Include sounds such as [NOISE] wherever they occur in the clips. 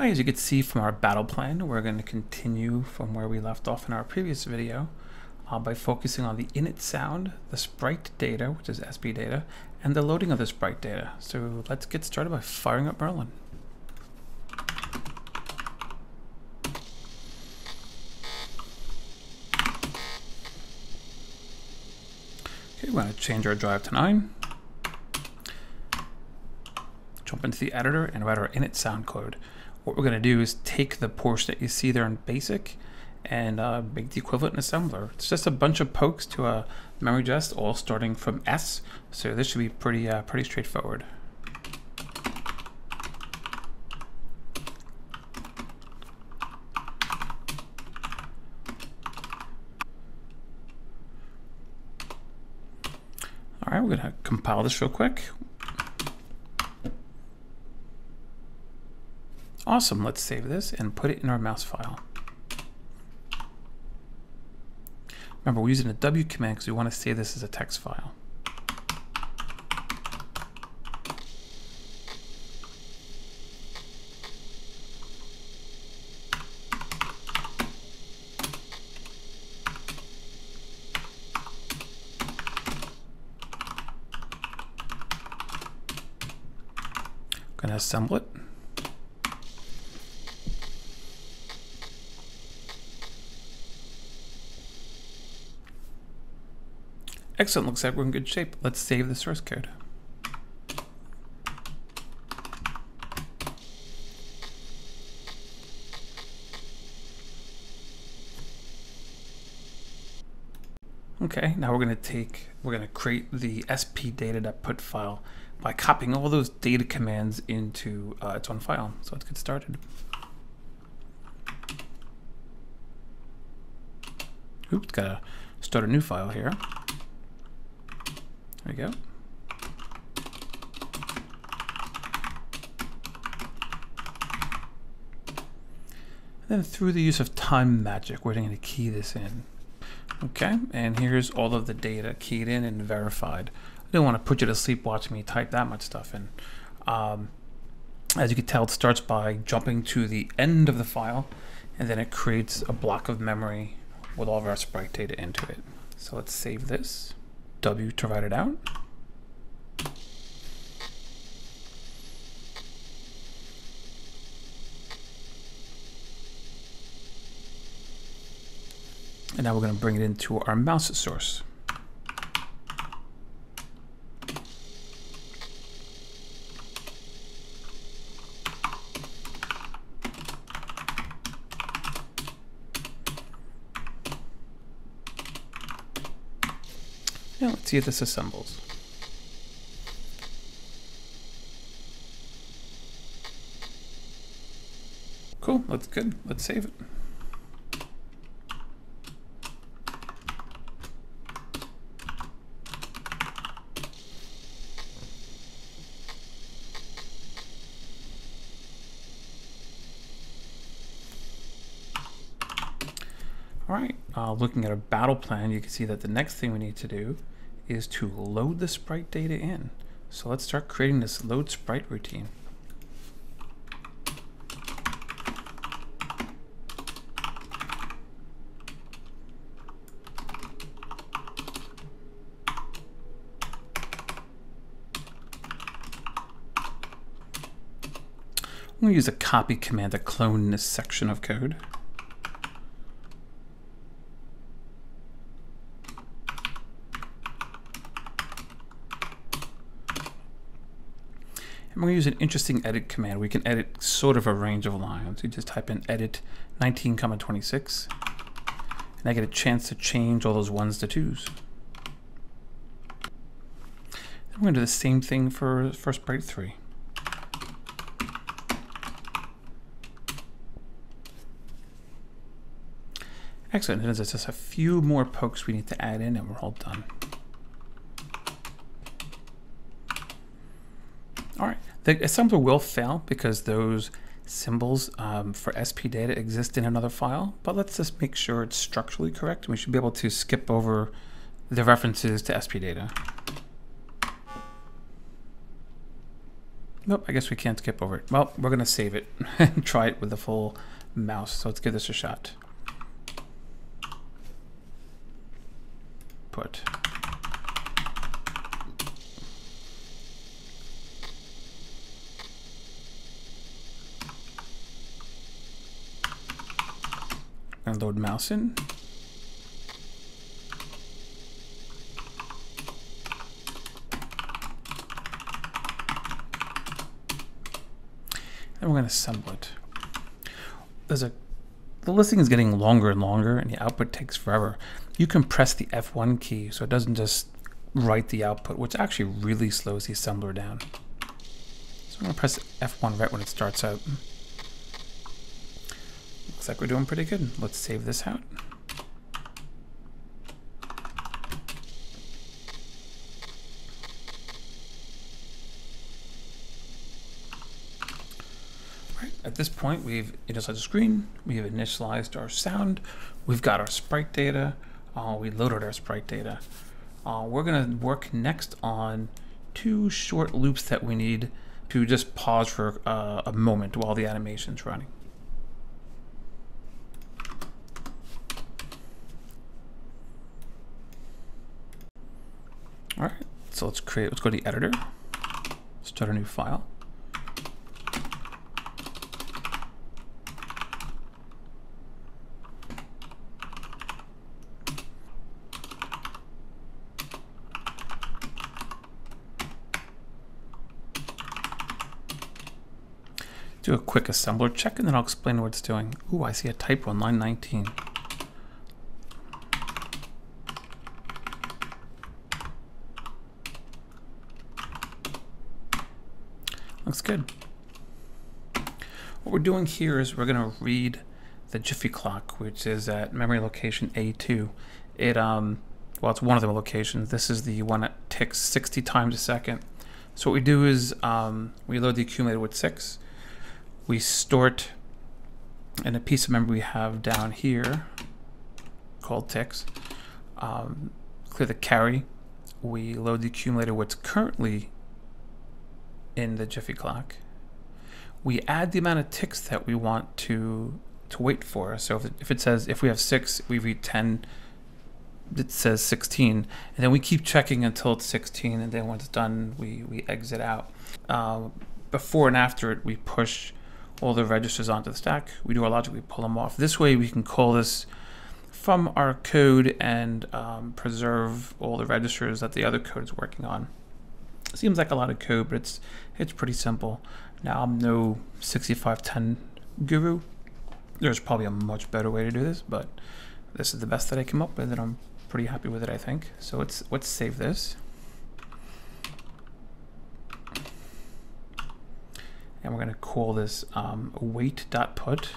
Hi, as you can see from our battle plan, we're going to continue from where we left off in our previous video uh, by focusing on the init sound, the sprite data, which is SP data, and the loading of the sprite data. So let's get started by firing up Merlin. Okay, we're going to change our drive to 9. Jump into the editor and write our init sound code what we're going to do is take the portion that you see there in BASIC and uh, make the equivalent in assembler. It's just a bunch of pokes to a memory jest, all starting from S. So this should be pretty uh, pretty straightforward. All right, we're going to compile this real quick. Awesome, let's save this and put it in our mouse file. Remember, we're using a W command because we want to save this as a text file. Going to assemble it. Excellent, looks like we're in good shape. Let's save the source code. Okay, now we're going to take, we're going to create the spdata.put file by copying all those data commands into uh, its own file. So let's get started. Oops, gotta start a new file here. We go. then through the use of time magic, we're going to key this in. Okay, and here's all of the data keyed in and verified. I don't want to put you to sleep watching me type that much stuff in. Um, as you can tell, it starts by jumping to the end of the file, and then it creates a block of memory with all of our sprite data into it. So let's save this. W to write it out. And now we're going to bring it into our mouse source. Now let's see if this assembles. Cool, that's good. Let's save it. All right, uh, looking at our battle plan, you can see that the next thing we need to do is to load the sprite data in. So let's start creating this load sprite routine. I'm going to use a copy command to clone this section of code. I'm going to use an interesting edit command. We can edit sort of a range of lines. You just type in edit 19, comma 26, and I get a chance to change all those ones to twos. I'm going to do the same thing for, first sprite 3. Excellent. There's just a few more pokes we need to add in and we're all done. All right, the assembler will fail because those symbols um, for SP data exist in another file, but let's just make sure it's structurally correct. We should be able to skip over the references to SP data. Nope, I guess we can't skip over it. Well, we're going to save it [LAUGHS] and try it with the full mouse. So let's give this a shot. Put. Load mouse in. and we're going to assemble it. There's a the listing is getting longer and longer and the output takes forever. You can press the F1 key so it doesn't just write the output, which actually really slows the assembler down. So I'm going to press F1 right when it starts out. Looks like we're doing pretty good. Let's save this out. At this point, we've initialized the screen, we have initialized our sound, we've got our sprite data, uh, we loaded our sprite data. Uh, we're going to work next on two short loops that we need to just pause for uh, a moment while the animation's running. All right, so let's create, let's go to the editor, start a new file. do a quick assembler check and then I'll explain what it's doing. Ooh, I see a typo on line 19. Looks good. What we're doing here is we're going to read the Jiffy clock, which is at memory location A2. It, um, well, it's one of the locations. This is the one that ticks 60 times a second. So what we do is um, we load the accumulator with 6 we store it in a piece of memory we have down here called ticks. Um, clear the carry. We load the accumulator what's currently in the Jiffy clock. We add the amount of ticks that we want to to wait for. So if it, if it says if we have six, we read 10, it says 16, and then we keep checking until it's 16, and then when it's done, we, we exit out. Uh, before and after it, we push all the registers onto the stack. We do our logic, we pull them off. This way we can call this from our code and um, preserve all the registers that the other code is working on. Seems like a lot of code, but it's it's pretty simple. Now I'm no 6510 guru. There's probably a much better way to do this, but this is the best that I came up with, and I'm pretty happy with it, I think. So let's let's save this. and we're going to call this um, wait.put.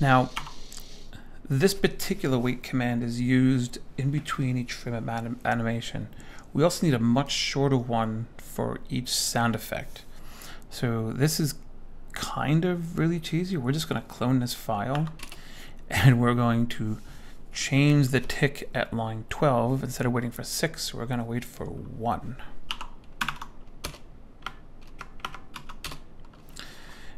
Now, this particular wait command is used in between each frame of anim animation. We also need a much shorter one for each sound effect. So this is kind of really cheesy. We're just going to clone this file and we're going to change the tick at line 12. Instead of waiting for 6, we're going to wait for 1.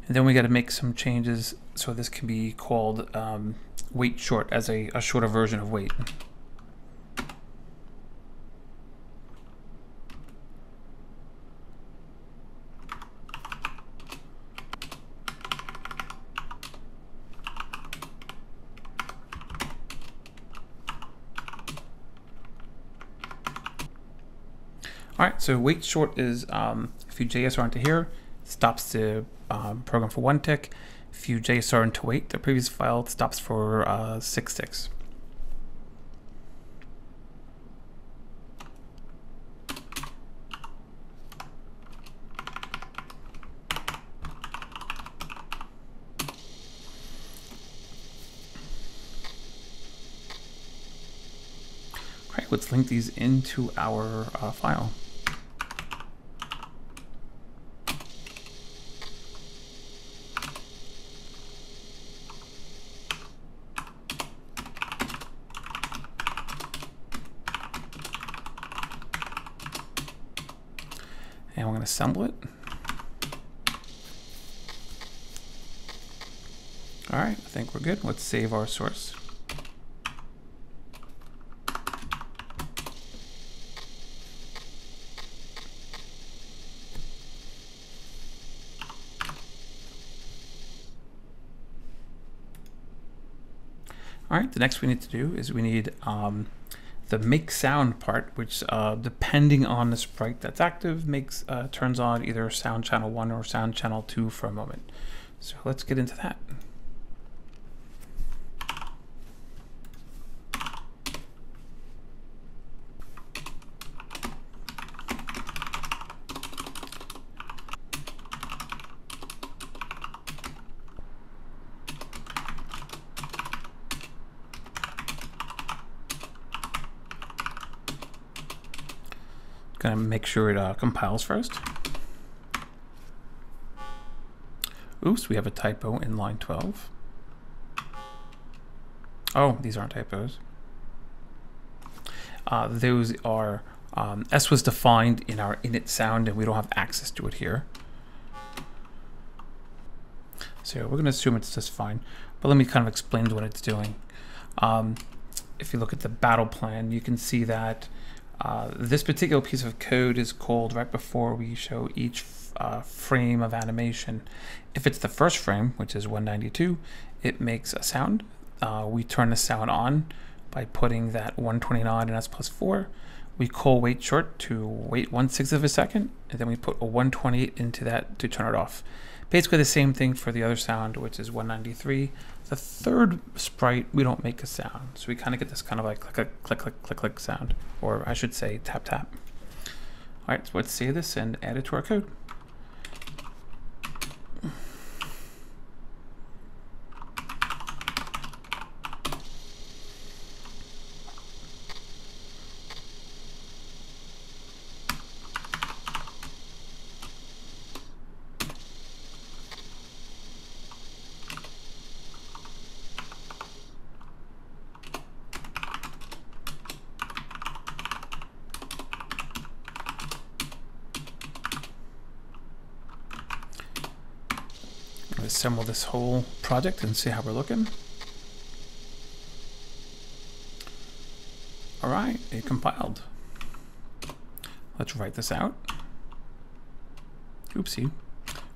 And then we got to make some changes so this can be called um, wait short as a, a shorter version of wait. All right, so wait short is um, if you JSR into here, stops the um, program for one tick. If you JSR into wait, the previous file stops for uh, six ticks. All right, let's link these into our uh, file. Assemble it. All right, I think we're good. Let's save our source. All right, the next we need to do is we need um, the make sound part, which uh, depending on the sprite that's active, makes uh, turns on either sound channel one or sound channel two for a moment. So let's get into that. Gonna make sure it uh, compiles first. Oops, we have a typo in line 12. Oh, these aren't typos. Uh, those are, um, S was defined in our init sound and we don't have access to it here. So we're gonna assume it's just fine, but let me kind of explain what it's doing. Um, if you look at the battle plan, you can see that uh, this particular piece of code is called right before we show each uh, frame of animation. If it's the first frame, which is 192, it makes a sound. Uh, we turn the sound on by putting that 129 and S plus 4. We call wait short to wait one sixth of a second, and then we put a 128 into that to turn it off. Basically the same thing for the other sound, which is 193. The third sprite, we don't make a sound. So we kind of get this kind of like click, click, click, click, click sound, or I should say tap, tap. All right, so let's save this and add it to our code. Assemble this whole project and see how we're looking. All right, it compiled. Let's write this out. Oopsie.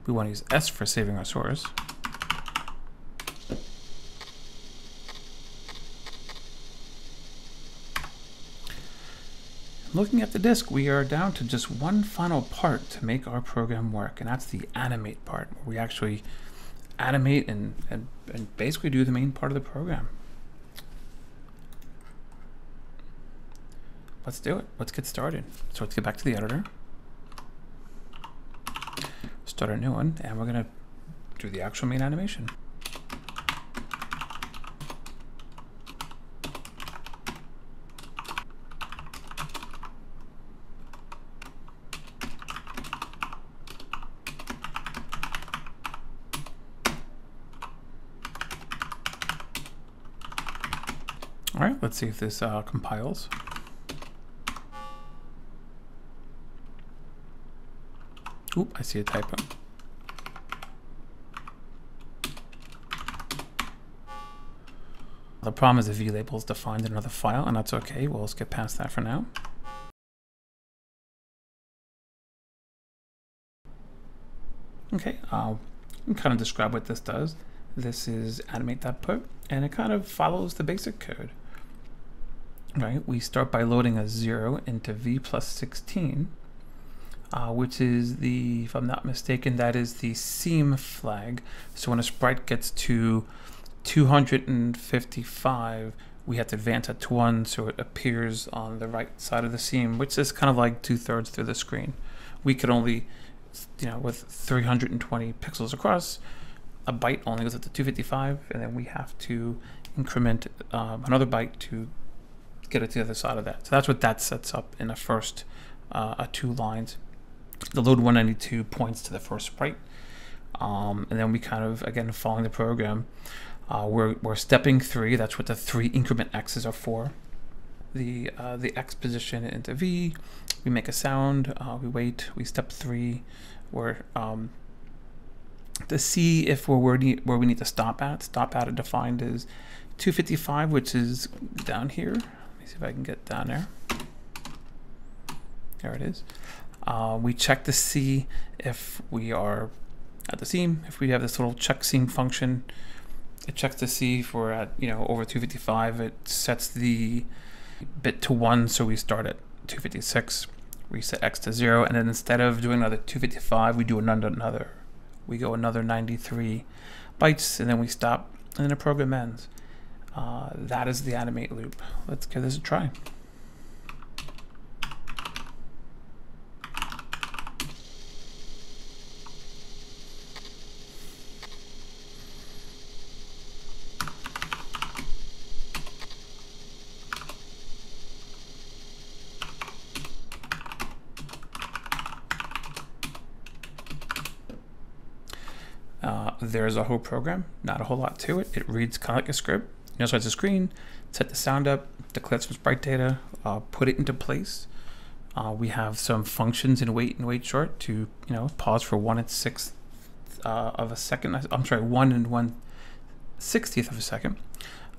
We want to use S for saving our source. Looking at the disk, we are down to just one final part to make our program work, and that's the animate part, where we actually animate and, and, and basically do the main part of the program. Let's do it. Let's get started. So let's get back to the editor. Start a new one, and we're going to do the actual main animation. All right, let's see if this uh, compiles. Oop, I see a typo. The problem is the VLabel is defined in another file, and that's okay. We'll skip past that for now. Okay, I'll kind of describe what this does. This is animate.put, and it kind of follows the basic code right, we start by loading a 0 into v plus 16, uh, which is the, if I'm not mistaken, that is the seam flag. So when a sprite gets to 255, we have to advance it to 1 so it appears on the right side of the seam, which is kind of like two-thirds through the screen. We could only, you know, with 320 pixels across, a byte only goes up to 255, and then we have to increment um, another byte to get it to the other side of that. So that's what that sets up in the first uh, two lines. The load 192 points to the first sprite. Um, and then we kind of, again, following the program, uh, we're, we're stepping three. That's what the three increment x's are for. The, uh, the x position into v, we make a sound, uh, we wait, we step three, where um, to see if we're where, where we need to stop at. Stop at it defined as 255, which is down here. See if I can get down there. There it is. Uh, we check to see if we are at the seam. If we have this little check seam function, it checks to see if we're at, you know, over 255. It sets the bit to one, so we start at 256, reset X to zero, and then instead of doing another 255, we do another, another. We go another 93 bytes, and then we stop, and then the program ends. Uh, that is the animate loop. Let's give this a try. Uh, there's a whole program, not a whole lot to it. It reads kind of like a script. So it's screen, set the sound up, declare some sprite data, uh, put it into place. Uh, we have some functions in wait and wait short to, you know, pause for one and sixth uh, of a second. I'm sorry, one and one sixtieth of a second.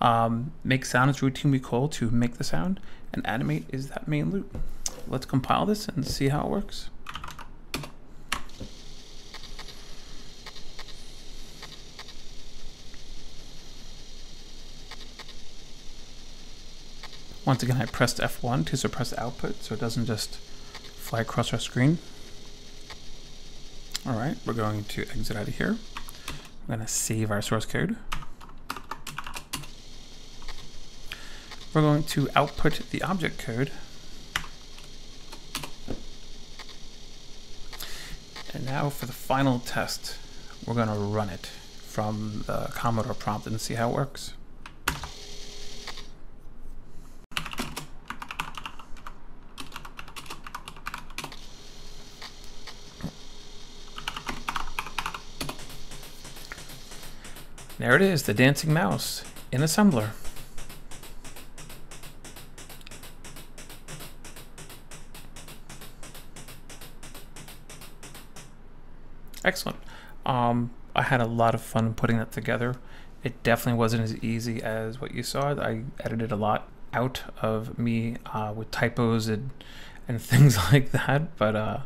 Um, make sound is routine we call to make the sound, and animate is that main loop. Let's compile this and see how it works. Once again, I pressed F1 to suppress output so it doesn't just fly across our screen. All right, we're going to exit out of here. We're going to save our source code. We're going to output the object code. And now for the final test, we're going to run it from the Commodore prompt and see how it works. There it is, the dancing mouse in assembler. Excellent. Um, I had a lot of fun putting that together. It definitely wasn't as easy as what you saw. I edited a lot out of me uh, with typos and and [LAUGHS] things like that, but uh,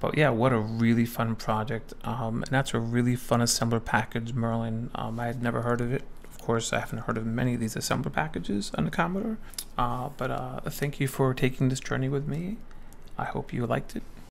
but yeah, what a really fun project. Um, and that's a really fun assembler package, Merlin. Um, I had never heard of it. Of course, I haven't heard of many of these assembler packages on the Commodore. Uh, but uh, thank you for taking this journey with me. I hope you liked it.